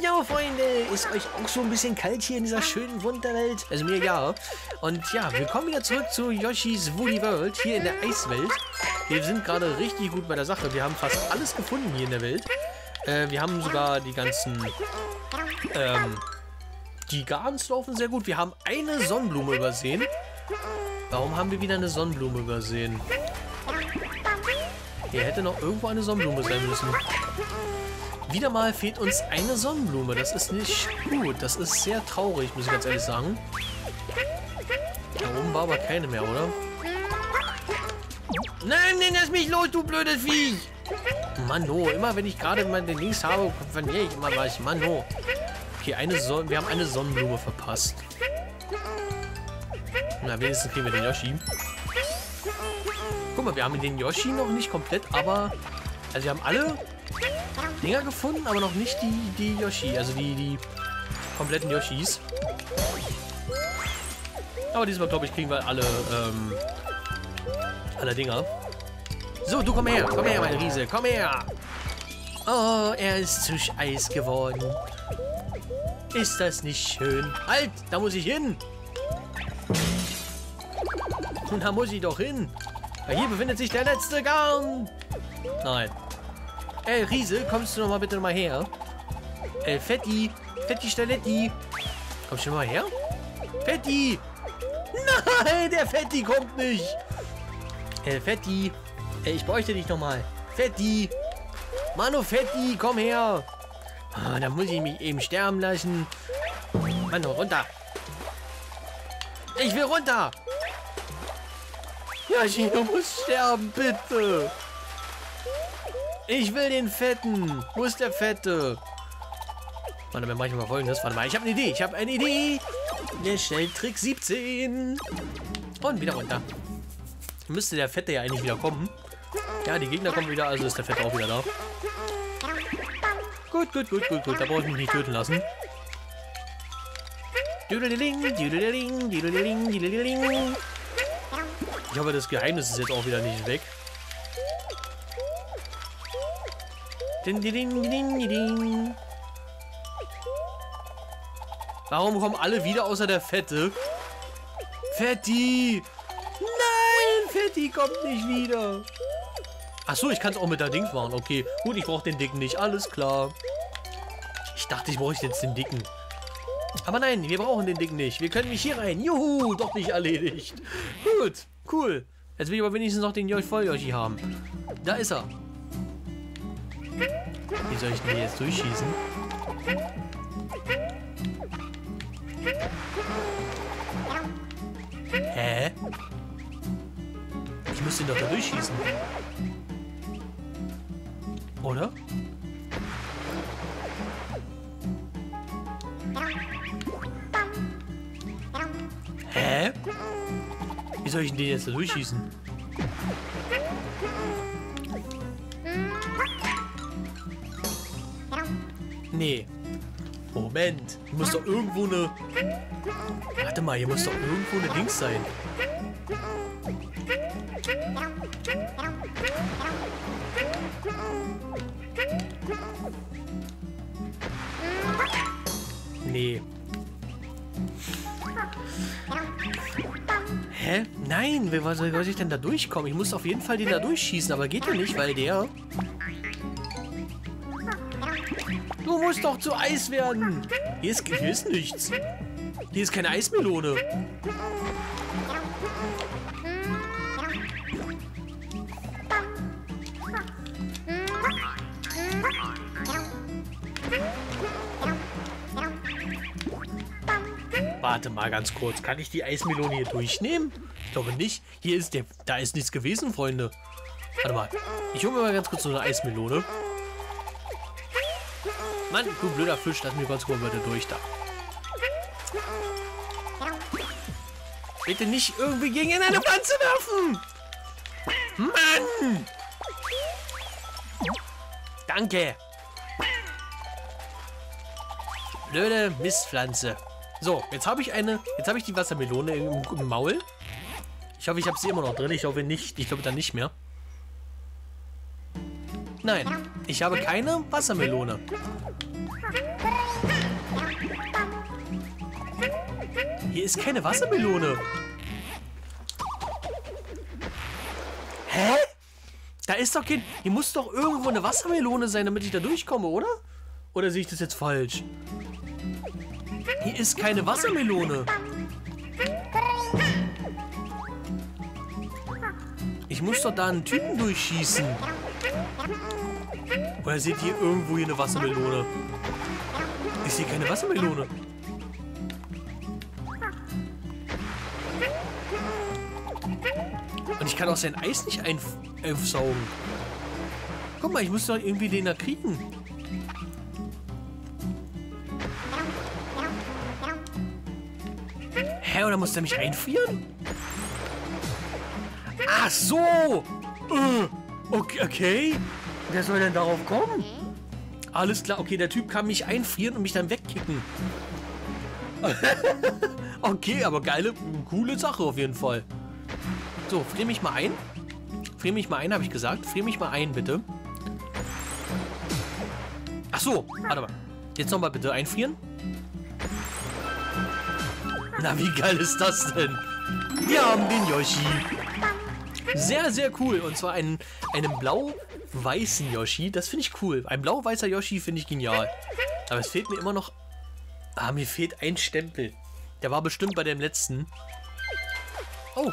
Ja, Freunde, ist euch auch so ein bisschen kalt hier in dieser schönen Wunderwelt? Also mir ja. Und ja, wir kommen wieder zurück zu Yoshis Woolly World, hier in der Eiswelt. Wir sind gerade richtig gut bei der Sache. Wir haben fast alles gefunden hier in der Welt. Äh, wir haben sogar die ganzen... Ähm, die Gardens laufen sehr gut. Wir haben eine Sonnenblume übersehen. Warum haben wir wieder eine Sonnenblume übersehen? Hier hätte noch irgendwo eine Sonnenblume sein müssen. Wieder mal fehlt uns eine Sonnenblume. Das ist nicht gut. Das ist sehr traurig, muss ich ganz ehrlich sagen. Da oben war aber keine mehr, oder? Nein, nein, lass mich los, du blödes Viech! Mann, oh, immer wenn ich gerade den Links habe, verliere ich immer was. Mann, oh. Okay, eine Son wir haben eine Sonnenblume verpasst. Na, wenigstens kriegen wir den Yoshi. Guck mal, wir haben den Yoshi noch nicht komplett, aber... Also wir haben alle Dinger gefunden, aber noch nicht die, die Yoshi. Also die, die kompletten Yoshis. Aber diesmal, glaube ich, kriegen wir alle, ähm, alle Dinger. So, du komm her. Komm her, mein Riese. Komm her. Oh, er ist zu Eis geworden. Ist das nicht schön? Halt, da muss ich hin. Und da muss ich doch hin. Hier befindet sich der letzte Garn. Nein. Ey, Riese, kommst du noch mal bitte noch mal her? Ey, Fetti. Fetti Staletti. Kommst du mal her? Fetti. Nein, der Fetti kommt nicht. Ey, Fetti. Ey, ich bräuchte dich noch mal. Fetti. Mano, Fetti, komm her. Ah, da muss ich mich eben sterben lassen. Mano, runter. Ich will runter. Ja, Gino muss sterben, bitte. Ich will den Fetten. Wo ist der Fette? Warte, dann mache ich mal folgendes. Warte mal, ich habe eine Idee. Ich habe eine Idee. Der Schnelltrick 17. Und wieder runter. Müsste der Fette ja eigentlich wieder kommen. Ja, die Gegner kommen wieder, also ist der Fette auch wieder da. Gut, gut, gut, gut, gut. Da brauche ich mich nicht töten lassen. Ich hoffe, das Geheimnis ist jetzt auch wieder nicht weg. Warum kommen alle wieder außer der Fette? Fetti! Nein, Fetti kommt nicht wieder. Achso, ich kann es auch mit der Dings machen. Okay, gut, ich brauche den Dicken nicht. Alles klar. Ich dachte, ich brauche jetzt den Dicken. Aber nein, wir brauchen den Dicken nicht. Wir können mich hier rein. Juhu, doch nicht erledigt. Gut, cool. Jetzt will ich aber wenigstens noch den Voll-Yoshi haben. Da ist er. Wie soll ich denn jetzt durchschießen? Hä? Ich muss den doch da durchschießen. Oder? Hä? Wie soll ich denn den jetzt da durchschießen? Nee. Moment. Hier muss doch irgendwo eine... Warte mal, hier muss doch irgendwo eine Dings sein. Nee. Hä? Nein, wie soll ich denn da durchkommen? Ich muss auf jeden Fall den da durchschießen, aber geht ja nicht, weil der... Du musst doch zu Eis werden. Hier ist, hier ist nichts. Hier ist keine Eismelone. Warte mal ganz kurz. Kann ich die Eismelone hier durchnehmen? Ich glaube nicht. Hier ist der... Da ist nichts gewesen, Freunde. Warte mal. Ich hole mir mal ganz kurz so eine Eismelone. Mann, du blöder Fisch, lass mich ganz kurz bitte durch da. Bitte nicht irgendwie gegen eine Pflanze werfen! Mann! Danke! Blöde Mistpflanze. So, jetzt habe ich eine, jetzt habe ich die Wassermelone im, im Maul. Ich hoffe, ich habe sie immer noch drin. Ich hoffe nicht. Ich glaube dann nicht mehr. Nein, ich habe keine Wassermelone. Hier ist keine Wassermelone. Hä? Da ist doch kein... Hier muss doch irgendwo eine Wassermelone sein, damit ich da durchkomme, oder? Oder sehe ich das jetzt falsch? Hier ist keine Wassermelone. Ich muss doch da einen Typen durchschießen. Oder seht ihr irgendwo hier eine Wassermelone? Ich sehe keine Wassermelone. Und ich kann auch sein Eis nicht aufsaugen. Guck mal, ich muss doch irgendwie den da kriegen. Hä, oder muss der mich einfrieren? Ach so! Äh, okay, okay. Wer soll denn darauf kommen? Alles klar, okay, der Typ kann mich einfrieren und mich dann wegkicken. okay, aber geile, coole Sache auf jeden Fall. So, frier mich mal ein. Frier mich mal ein, habe ich gesagt. Frier mich mal ein, bitte. Ach so, warte mal. Jetzt nochmal bitte einfrieren. Na, wie geil ist das denn? Wir haben den Yoshi. Sehr, sehr cool. Und zwar einen, einen blau-weißen Yoshi. Das finde ich cool. Ein blau-weißer Yoshi finde ich genial. Aber es fehlt mir immer noch... Ah, mir fehlt ein Stempel. Der war bestimmt bei dem letzten. Oh.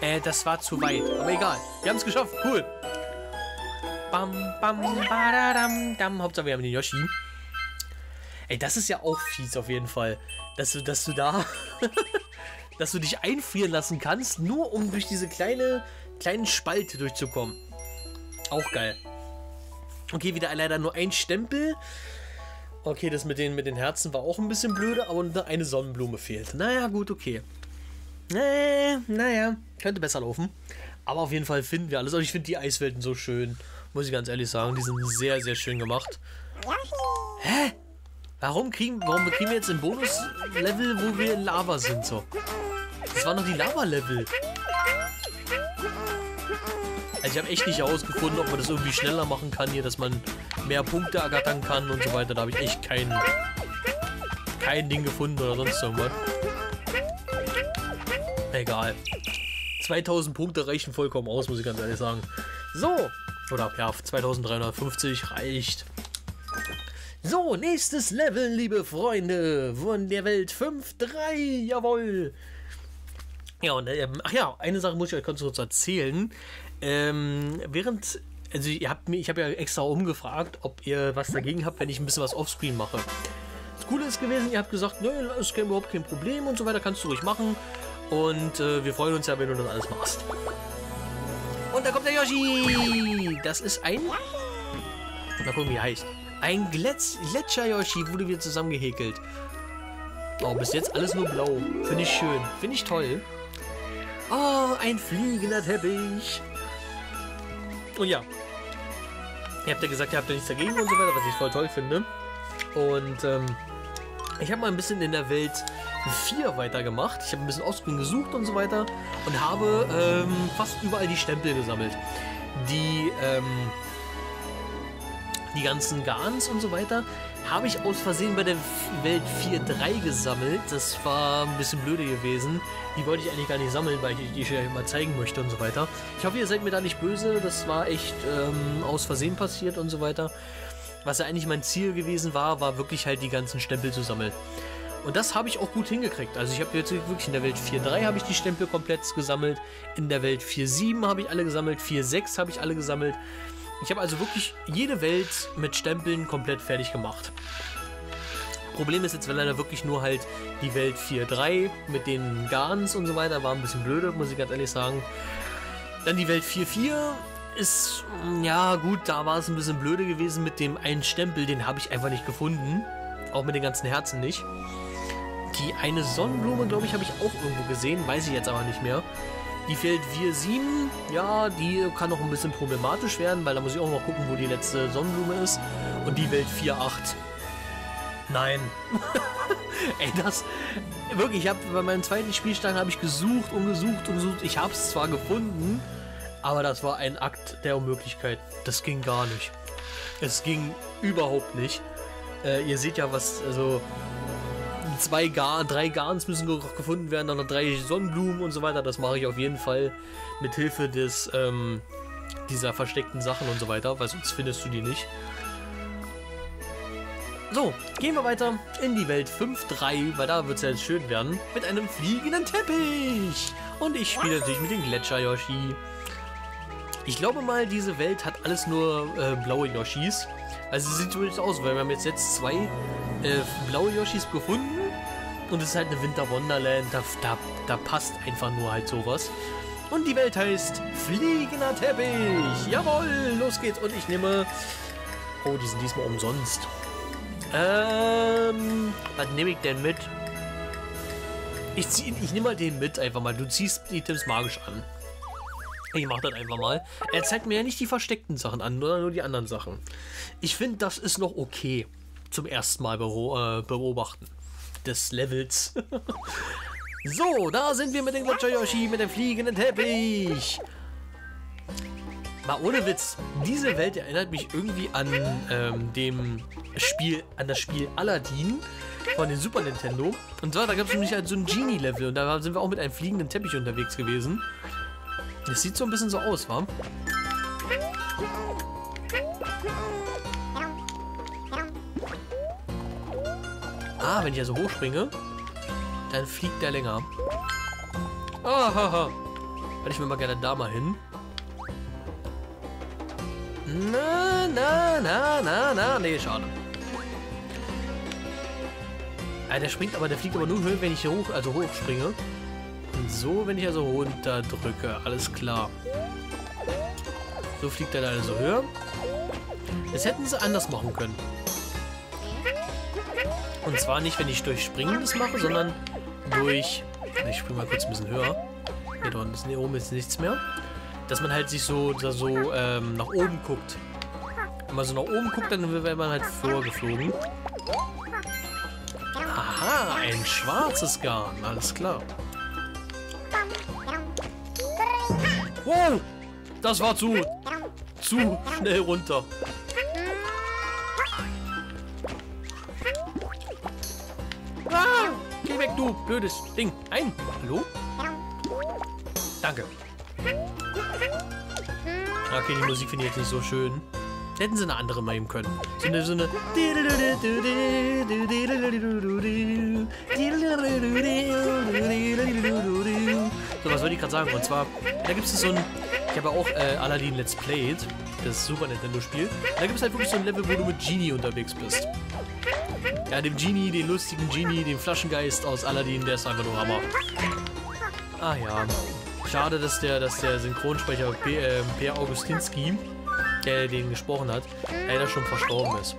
Äh, das war zu weit. Aber egal. Wir haben es geschafft. Cool. Bam, bam, badadam, dam. Hauptsache wir haben den Yoshi. Ey, das ist ja auch fies auf jeden Fall. Dass du, dass du da... dass du dich einfrieren lassen kannst, nur um durch diese kleine, kleinen Spalte durchzukommen. Auch geil. Okay, wieder leider nur ein Stempel. Okay, das mit den, mit den Herzen war auch ein bisschen blöde, aber eine Sonnenblume fehlt. Naja, gut, okay. Äh, naja, könnte besser laufen. Aber auf jeden Fall finden wir alles. Und ich finde die Eiswelten so schön. Muss ich ganz ehrlich sagen. Die sind sehr, sehr schön gemacht. Hä? Warum kriegen, warum kriegen wir jetzt ein Bonus-Level, wo wir in Lava sind? So. Das waren noch die Lava-Level. Also ich habe echt nicht herausgefunden, ob man das irgendwie schneller machen kann hier, dass man mehr Punkte ergattern kann und so weiter. Da habe ich echt kein, kein Ding gefunden oder sonst irgendwas. Egal. 2000 Punkte reichen vollkommen aus, muss ich ganz ehrlich sagen. So. Oder ja, 2350 reicht. So, nächstes Level, liebe Freunde von der Welt 5.3. Jawohl. Ja, und ähm, ach ja, eine Sache muss ich euch kurz erzählen. Ähm, während, also ihr habt mir, ich habe ja extra umgefragt, ob ihr was dagegen habt, wenn ich ein bisschen was offscreen mache. Das Coole ist gewesen, ihr habt gesagt, nö, ist überhaupt kein Problem und so weiter, kannst du ruhig machen. Und äh, wir freuen uns ja, wenn du das alles machst. Und da kommt der Yoshi! Das ist ein... Mal gucken, wie er heißt. Ein Gletscher-Yoshi wurde wieder zusammengehäkelt. Oh, bis jetzt alles nur blau. Finde ich schön. Finde ich toll. Oh, ein fliegender Teppich. Und ja. Ihr habt ja gesagt, ihr habt ja nichts dagegen und so weiter, was ich voll toll finde. Und ähm, ich habe mal ein bisschen in der Welt 4 weitergemacht. Ich habe ein bisschen Offscreen gesucht und so weiter und habe ähm, fast überall die Stempel gesammelt. Die, ähm, die ganzen Garns und so weiter habe ich aus Versehen bei der Welt 4.3 gesammelt. Das war ein bisschen blöde gewesen. Die wollte ich eigentlich gar nicht sammeln, weil ich die euch mal zeigen möchte und so weiter. Ich hoffe, ihr seid mir da nicht böse. Das war echt ähm, aus Versehen passiert und so weiter. Was ja eigentlich mein Ziel gewesen war, war wirklich halt die ganzen Stempel zu sammeln. Und das habe ich auch gut hingekriegt. Also ich habe jetzt wirklich in der Welt 4.3 habe ich die Stempel komplett gesammelt. In der Welt 4.7 habe ich alle gesammelt. 4.6 habe ich alle gesammelt. Ich habe also wirklich jede Welt mit Stempeln komplett fertig gemacht. Problem ist jetzt leider wirklich nur halt die Welt 4.3 mit den Garns und so weiter. War ein bisschen blöde, muss ich ganz ehrlich sagen. Dann die Welt 4.4 ist, ja gut, da war es ein bisschen blöde gewesen mit dem einen Stempel. Den habe ich einfach nicht gefunden. Auch mit den ganzen Herzen nicht. Die eine Sonnenblume, glaube ich, habe ich auch irgendwo gesehen. Weiß ich jetzt aber nicht mehr. Die fehlt 4-7. Ja, die kann noch ein bisschen problematisch werden, weil da muss ich auch noch gucken, wo die letzte Sonnenblume ist. Und die Welt 4-8. Nein. Ey, das... Wirklich, ich habe bei meinem zweiten Spielstand habe ich gesucht und gesucht und gesucht. Ich habe es zwar gefunden, aber das war ein Akt der Unmöglichkeit. Das ging gar nicht. Es ging überhaupt nicht. Äh, ihr seht ja, was... Also zwei Gar, drei Garns müssen gefunden werden, dann noch drei Sonnenblumen und so weiter. Das mache ich auf jeden Fall mit Hilfe des ähm, dieser versteckten Sachen und so weiter, weil sonst findest du die nicht. So, gehen wir weiter in die Welt 5.3, weil da wird es ja jetzt schön werden, mit einem fliegenden Teppich. Und ich spiele natürlich mit dem Gletscher-Yoshi. Ich glaube mal, diese Welt hat alles nur äh, blaue Yoshis. Also sieht zumindest aus, weil wir haben jetzt, jetzt zwei äh, blaue Yoshis gefunden. Und es ist halt eine Winter Wonderland. Da, da, da passt einfach nur halt sowas. Und die Welt heißt Fliegender Teppich. Jawohl, los geht's. Und ich nehme... Oh, die sind diesmal umsonst. Ähm, was nehme ich denn mit? Ich, ich nehme mal den mit einfach mal. Du ziehst die Items magisch an. Ich mach das einfach mal. Er zeigt mir ja nicht die versteckten Sachen an, sondern nur die anderen Sachen. Ich finde, das ist noch okay. Zum ersten Mal äh, beobachten. Des Levels. so, da sind wir mit dem Gletscher Yoshi, mit dem fliegenden Teppich. Mal ohne Witz, diese Welt erinnert mich irgendwie an ähm, dem Spiel, an das Spiel Aladdin von den Super Nintendo. Und zwar, da gab es nämlich halt so ein Genie-Level und da sind wir auch mit einem fliegenden Teppich unterwegs gewesen. Das sieht so ein bisschen so aus, wa? Ah, wenn ich also hochspringe, dann fliegt der länger. Ah, haha. Hätte ich mir mal gerne da mal hin. Na, na, na, na, na. Nee, schade. Ah, der springt aber, der fliegt aber nur höher, wenn ich hier hoch, also hochspringe. Und so, wenn ich also runter drücke. Alles klar. So fliegt er da also höher. Das hätten sie anders machen können. Und zwar nicht, wenn ich durch Springen das mache, sondern durch... Ich springe mal kurz ein bisschen höher. Hier, da unten oben ist nichts mehr dass man halt sich so, so ähm, nach oben guckt. Wenn man so nach oben guckt, dann wird man halt vorgeflogen. Aha, ein schwarzes Garn. Alles klar. Wow, das war zu, zu schnell runter. Du blödes Ding. Ein. Hallo? Danke. Okay, die Musik finde ich jetzt nicht so schön. Hätten sie eine andere nehmen können. So eine, so eine... So, was wollte ich gerade sagen? Und zwar, da gibt es so ein... Ich habe auch äh, Aladdin Let's Played, das Super Nintendo-Spiel. Da gibt es halt wirklich so ein Level, wo du mit Genie unterwegs bist. Ja, dem Genie, den lustigen Genie, den Flaschengeist aus Aladdin, der ist einfach nur Hammer. Ah ja. Schade, dass der, dass der Synchronsprecher P, äh, Per Augustinski, der den gesprochen hat, leider schon verstorben ist.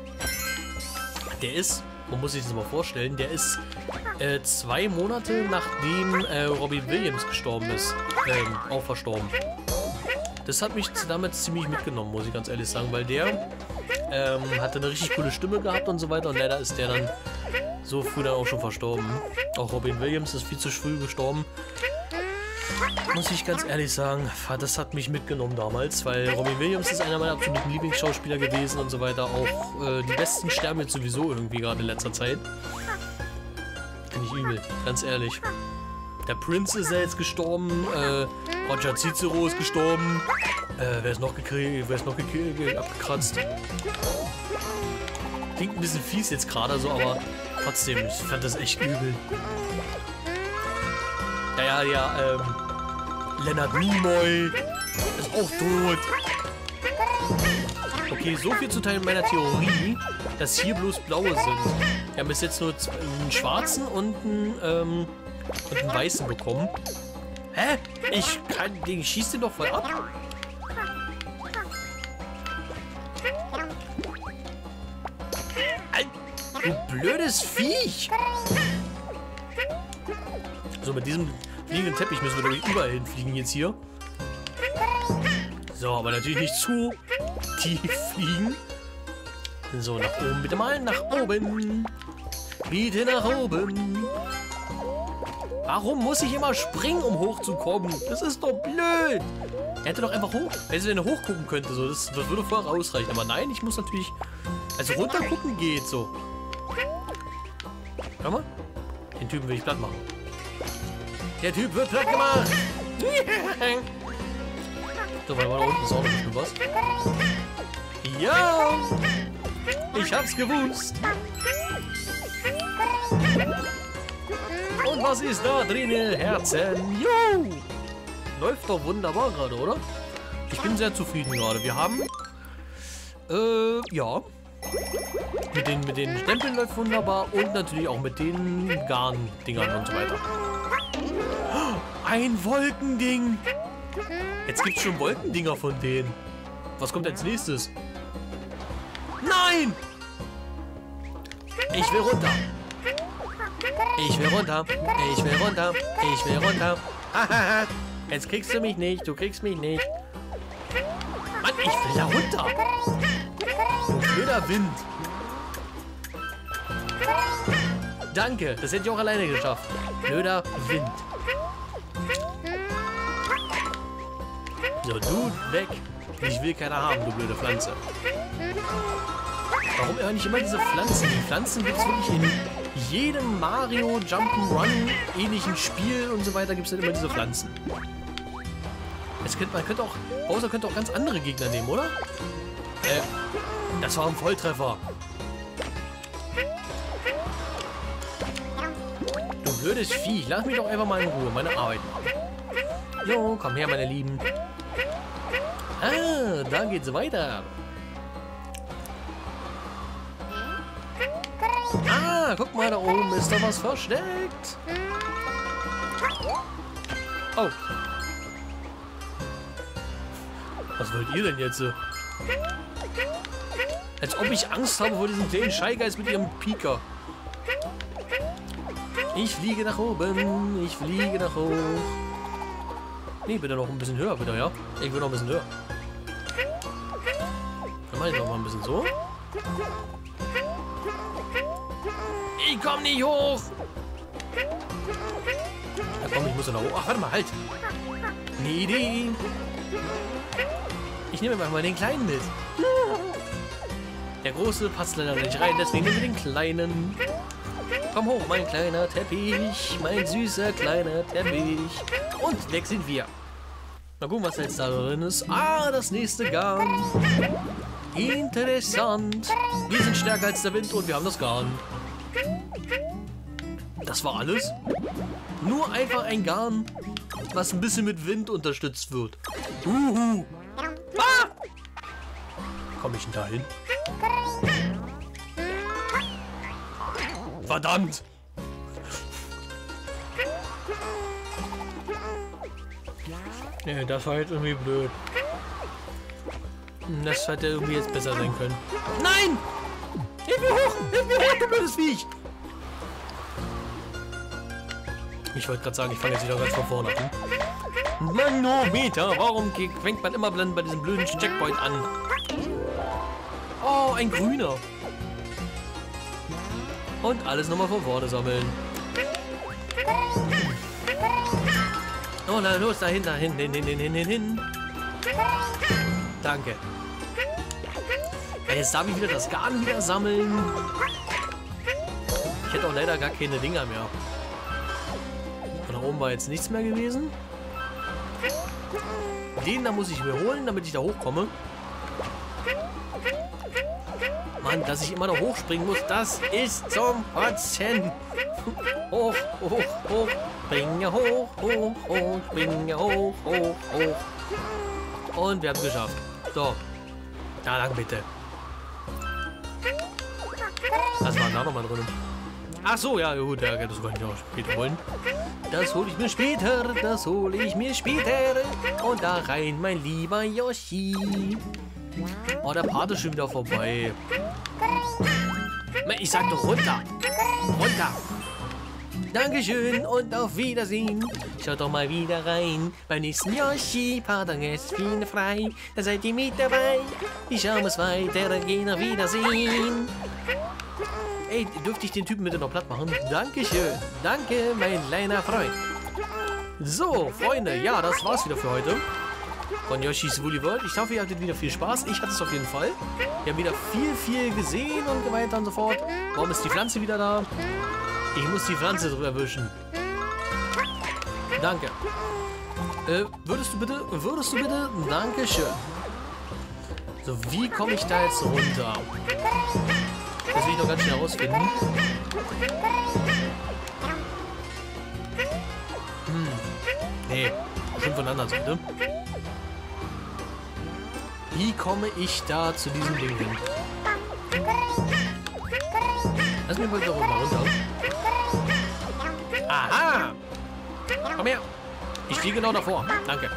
Der ist, man muss sich das mal vorstellen, der ist äh, zwei Monate nachdem äh, Robbie Williams gestorben ist, ähm, auch verstorben. Das hat mich damals ziemlich mitgenommen, muss ich ganz ehrlich sagen, weil der ähm, hatte eine richtig coole Stimme gehabt und so weiter und leider ist der dann so früh dann auch schon verstorben. Auch Robin Williams ist viel zu früh gestorben. Muss ich ganz ehrlich sagen, das hat mich mitgenommen damals, weil Robbie Williams ist einer meiner absoluten Lieblingsschauspieler gewesen und so weiter. Auch äh, die besten sterben jetzt sowieso irgendwie gerade in letzter Zeit. Finde ich übel, ganz ehrlich. Der Prince ist ja jetzt gestorben, äh, Roger Cicero ist gestorben. Äh, wer ist noch gekriegt, wer ist noch gekriegt, abgekratzt? Klingt ein bisschen fies jetzt gerade so, aber trotzdem, ich fand das echt übel. Ja, ja, ja, ähm, Lennart Nimoy ist auch tot. Okay, so viel zu Teil meiner Theorie, dass hier bloß blaue sind. Wir haben bis jetzt nur einen schwarzen und einen, ähm, und einen weißen bekommen. Hä? Ich kann, den schießt den doch voll ab. Du blödes Viech! So, mit diesem fliegenden Teppich müssen wir, glaube überall hinfliegen jetzt hier. So, aber natürlich nicht zu tief fliegen. So, nach oben. Bitte mal nach oben. Bitte nach oben. Warum muss ich immer springen, um hochzukommen? Das ist doch blöd. Er hätte doch einfach hoch... Wenn sie denn hochgucken könnte, so. Das, das würde voll ausreichen. Aber nein, ich muss natürlich... Also runter gucken geht so. Hör mal. Den Typen will ich platt machen. Der Typ wird platt gemacht. so, weil da unten ist auch noch bestimmt was. Ja! Ich hab's gewusst. Und was ist da drin? Herzen. Jo! Läuft doch wunderbar gerade, oder? Ich bin sehr zufrieden gerade. Wir haben... Äh, ja. Mit den, mit den Stempeln läuft wunderbar und natürlich auch mit den Garn-Dingern und so weiter. Ein Wolkending! Jetzt gibt es schon Wolkendinger von denen. Was kommt als nächstes? Nein! Ich will runter. Ich will runter. Ich will runter. Ich will runter. Jetzt kriegst du mich nicht. Du kriegst mich nicht. Mann, ich will da runter. Blöder Wind. Danke. Das hätte ich auch alleine geschafft. Blöder Wind. So, du weg. Ich will keiner haben, du blöde Pflanze. Warum eigentlich immer diese Pflanzen? Die Pflanzen gibt es wirklich in jedem Mario Jump'n'Run ähnlichen Spiel und so weiter gibt es dann immer diese Pflanzen. Es könnte, man könnte auch, Bowser könnte auch ganz andere Gegner nehmen, oder? Äh, das war ein Volltreffer. Blödes Vieh, lass mich doch einfach mal in Ruhe, meine Arbeit machen. Jo, komm her, meine Lieben. Ah, da geht's weiter. Ah, guck mal, da oben ist da was versteckt. Oh. Was wollt ihr denn jetzt? Als ob ich Angst habe vor diesem kleinen Scheigeist mit ihrem Pika. Ich fliege nach oben, ich fliege nach hoch. Nee, bitte noch ein bisschen höher, bitte, ja? Ich will noch ein bisschen höher. Dann mache ich noch mal ein bisschen so. Ich komme nicht hoch. Ja, komm, ich muss noch hoch. Ach, warte mal, halt. Eine Idee. Ich nehme einfach mal den Kleinen mit. Der Große passt leider nicht rein, deswegen nehmen wir den Kleinen. Komm hoch, mein kleiner Teppich, mein süßer kleiner Teppich. Und weg sind wir. Mal gucken, was jetzt da drin ist. Ah, das nächste Garn. Interessant. Wir sind stärker als der Wind und wir haben das Garn. Das war alles? Nur einfach ein Garn, was ein bisschen mit Wind unterstützt wird. Uhu. Ah! Komme ich denn da hin? Verdammt! Nee, das war jetzt irgendwie blöd. Das hätte irgendwie jetzt besser sein können. Nein! Hilf mir hoch! Hilf mir hoch, du blödes Viech! Ich wollte gerade sagen, ich fange jetzt wieder ganz von vorne an. Manometer, warum fängt man immer bei diesem blöden Checkpoint an? Oh, ein grüner. Und alles nochmal von vorne sammeln. Oh, na los, dahin, dahin, hin, hin, hin, hin, hin, hin. Danke. Jetzt darf ich wieder das Garn wieder sammeln. Ich hätte auch leider gar keine Dinger mehr. Von da oben war jetzt nichts mehr gewesen. Den da muss ich mir holen, damit ich da hochkomme. Mann, dass ich immer da hochspringen muss, das ist zum Kotzen. hoch, hoch, hoch. Springe hoch, hoch, hoch. Springe hoch, hoch, hoch. Und wir haben es geschafft. So. Da lang bitte. Was war da nochmal drin? Ach so, ja, gut, ja, das kann ich auch später holen. Das hole ich mir später, das hole ich mir später. Und da rein, mein lieber Yoshi. Oh, der Part ist schon wieder vorbei. Ich sag doch runter. Runter. Dankeschön und auf Wiedersehen. Schaut doch mal wieder rein. Beim nächsten Yoshi, Pardon ist viel frei. Da seid ihr mit dabei. Ich schaue es weitergehen. Auf Wiedersehen. Ey, dürfte ich den Typen bitte noch platt machen? Dankeschön. Danke, mein kleiner Freund. So, Freunde, ja, das war's wieder für heute von Yoshi's Woolly World. Ich hoffe, ihr hattet wieder viel Spaß. Ich hatte es auf jeden Fall. Wir haben wieder viel, viel gesehen und so weiter und so fort. Warum ist die Pflanze wieder da? Ich muss die Pflanze drüber wischen. Danke. Äh, würdest du bitte, würdest du bitte? Dankeschön. So, wie komme ich da jetzt runter? Das will ich noch ganz schnell herausfinden. Hm. Nee, schon von der anderen Seite. Wie komme ich da zu diesem Ding hin? Lass mich mal mal runter. Aha! Komm her! Ich stehe genau davor. Danke.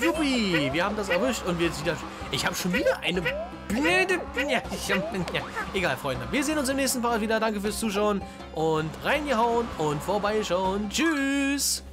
Juppie, wir haben das erwischt und wir wieder. Ich habe schon wieder eine blöde. Egal, Freunde. Wir sehen uns im nächsten Part wieder. Danke fürs Zuschauen und reingehauen und vorbeischauen. Tschüss.